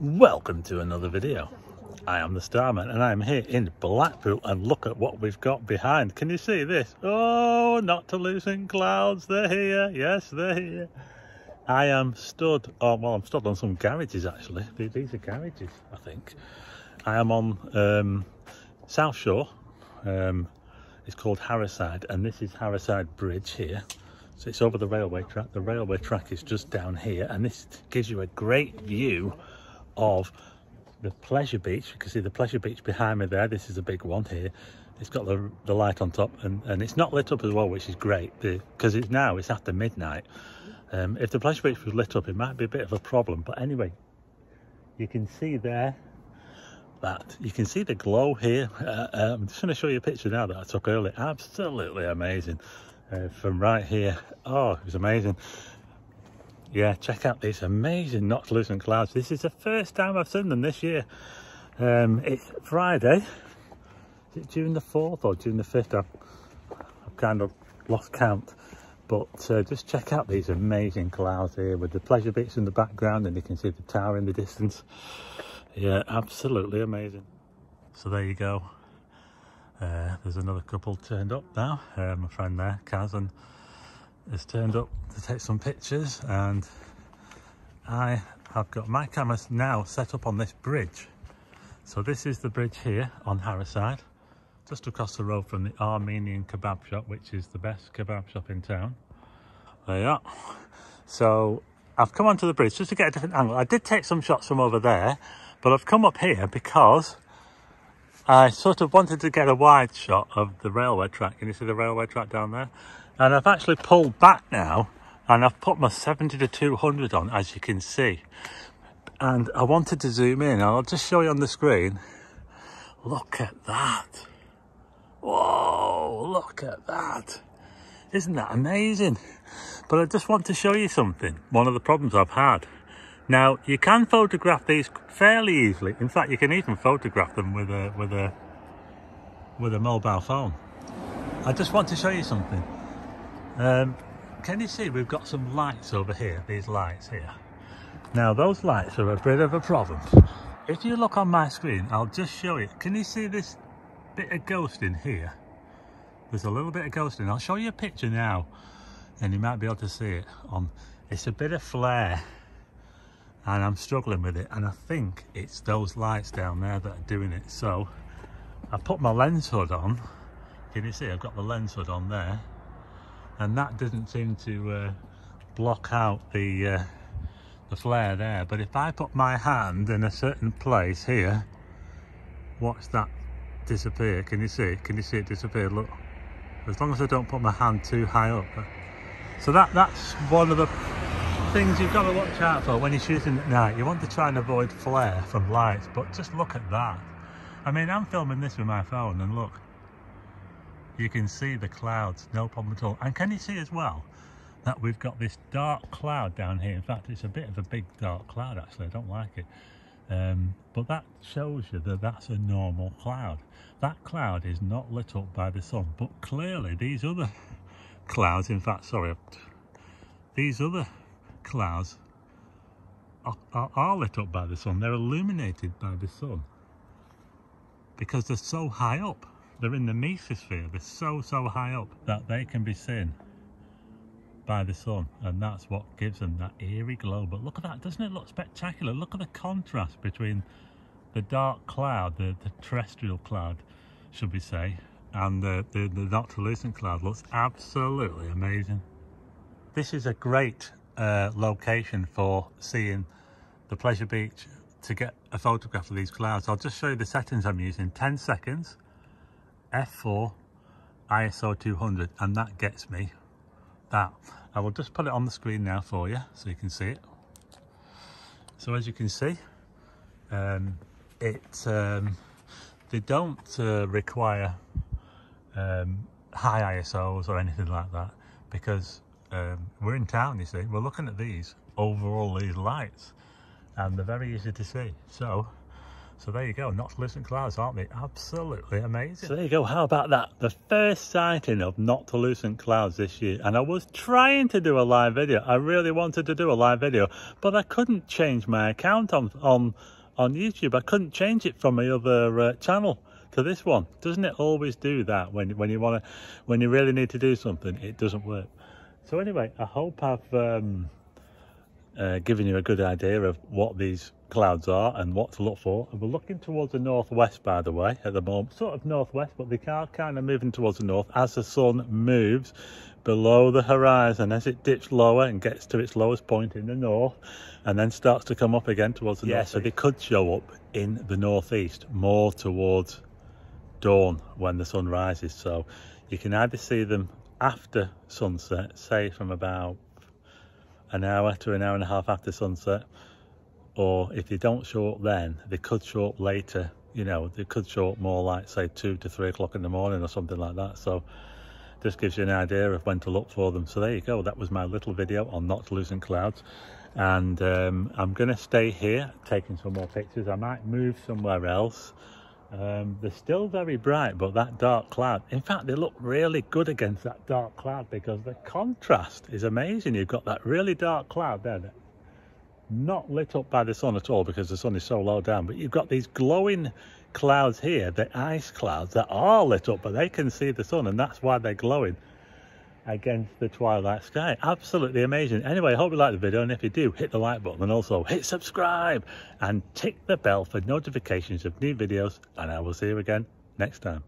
Welcome to another video. I am the Starman and I'm here in Blackpool and look at what we've got behind. Can you see this? Oh, Noctilucent clouds, they're here. Yes, they're here. I am stood, oh, well, I'm stood on some garages actually. These are garages, I think. I am on um, South Shore. Um, it's called Harrowside and this is Harrowside Bridge here. So it's over the railway track. The railway track is just down here and this gives you a great view of the pleasure beach. You can see the pleasure beach behind me there. This is a big one here. It's got the, the light on top and, and it's not lit up as well which is great. Because it's now it's after midnight. Um, if the pleasure beach was lit up it might be a bit of a problem but anyway you can see there that you can see the glow here. Uh, uh i'm just going to show you a picture now that i took earlier. Absolutely amazing. Uh, from right here. Oh it was amazing yeah check out these amazing not Noctilucent clouds. This is the first time i've seen them this year. Um, it's friday. Is it june the 4th or june the 5th i've, I've kind of lost count. But uh, just check out these amazing clouds here with the pleasure beach in the background and you can see the tower in the distance. Yeah absolutely amazing. So there you go. Uh, there's another couple turned up now. Uh, my friend there kaz and has turned up to take some pictures and I have got my camera now set up on this bridge. So this is the bridge here on Harrowside, just across the road from the Armenian kebab shop, which is the best kebab shop in town. There you are. So I've come onto the bridge just to get a different angle. I did take some shots from over there, but I've come up here because I sort of wanted to get a wide shot of the railway track. Can you see the railway track down there? And I've actually pulled back now and I've put my 70 to 200 on, as you can see. And I wanted to zoom in. I'll just show you on the screen. Look at that. Whoa, look at that. Isn't that amazing? But I just want to show you something. One of the problems I've had. Now, you can photograph these fairly easily. In fact, you can even photograph them with a, with a, with a mobile phone. I just want to show you something. Um, can you see we've got some lights over here, these lights here. Now those lights are a bit of a problem. If you look on my screen, I'll just show you. Can you see this bit of ghosting here? There's a little bit of ghosting. I'll show you a picture now and you might be able to see it on. It's a bit of flare and I'm struggling with it and I think it's those lights down there that are doing it. So I put my lens hood on. Can you see I've got the lens hood on there and that doesn't seem to uh, block out the uh, the flare there. But if I put my hand in a certain place here watch that disappear. Can you see it? Can you see it disappear? Look. As long as I don't put my hand too high up. So that that's one of the things you've got to watch out for when you're shooting at night. You want to try and avoid flare from lights but just look at that. I mean I'm filming this with my phone and look you can see the clouds, no problem at all. And can you see as well that we've got this dark cloud down here? In fact, it's a bit of a big dark cloud actually, I don't like it. Um, but that shows you that that's a normal cloud. That cloud is not lit up by the sun, but clearly these other clouds, in fact, sorry, these other clouds are, are, are lit up by the sun. They're illuminated by the sun because they're so high up. They're in the mesosphere. They're so, so high up that they can be seen by the sun. And that's what gives them that eerie glow. But look at that. Doesn't it look spectacular? Look at the contrast between the dark cloud, the, the terrestrial cloud, should we say, and the, the, the Noctilucent cloud looks absolutely amazing. This is a great uh, location for seeing the Pleasure Beach to get a photograph of these clouds. I'll just show you the settings I'm using. 10 seconds f4 ISO 200 and that gets me that. I will just put it on the screen now for you so you can see it. So as you can see, um, it um, they don't uh, require um, high ISOs or anything like that because um, we're in town, you see. We're looking at these over all these lights and they're very easy to see. So so there you go, Noctilucent clouds, aren't they? Absolutely amazing. So there you go, how about that? The first sighting of Noctilucent clouds this year. And I was trying to do a live video. I really wanted to do a live video, but I couldn't change my account on, on, on YouTube. I couldn't change it from my other uh, channel to this one. Doesn't it always do that when, when you want to, when you really need to do something, it doesn't work. So anyway, I hope I've um, uh, given you a good idea of what these clouds are and what to look for. And we're looking towards the northwest, by the way, at the moment. Sort of northwest, but they are kind of moving towards the north as the sun moves below the horizon as it dips lower and gets to its lowest point in the north and then starts to come up again towards the yeah, north. So they could show up in the northeast more towards dawn when the sun rises. So you can either see them after sunset, say from about an hour to an hour and a half after sunset, or if they don't show up then, they could show up later. You know, they could show up more like say two to three o'clock in the morning or something like that. So just gives you an idea of when to look for them. So there you go. That was my little video on Noctilucent clouds. And um, I'm going to stay here taking some more pictures. I might move somewhere else. Um, they're still very bright, but that dark cloud, in fact, they look really good against that dark cloud because the contrast is amazing. You've got that really dark cloud there, not lit up by the sun at all because the sun is so low down, but you've got these glowing clouds here, the ice clouds that are lit up, but they can see the sun and that's why they're glowing against the twilight sky. Absolutely amazing. Anyway, I hope you like the video and if you do, hit the like button and also hit subscribe and tick the bell for notifications of new videos and I will see you again next time.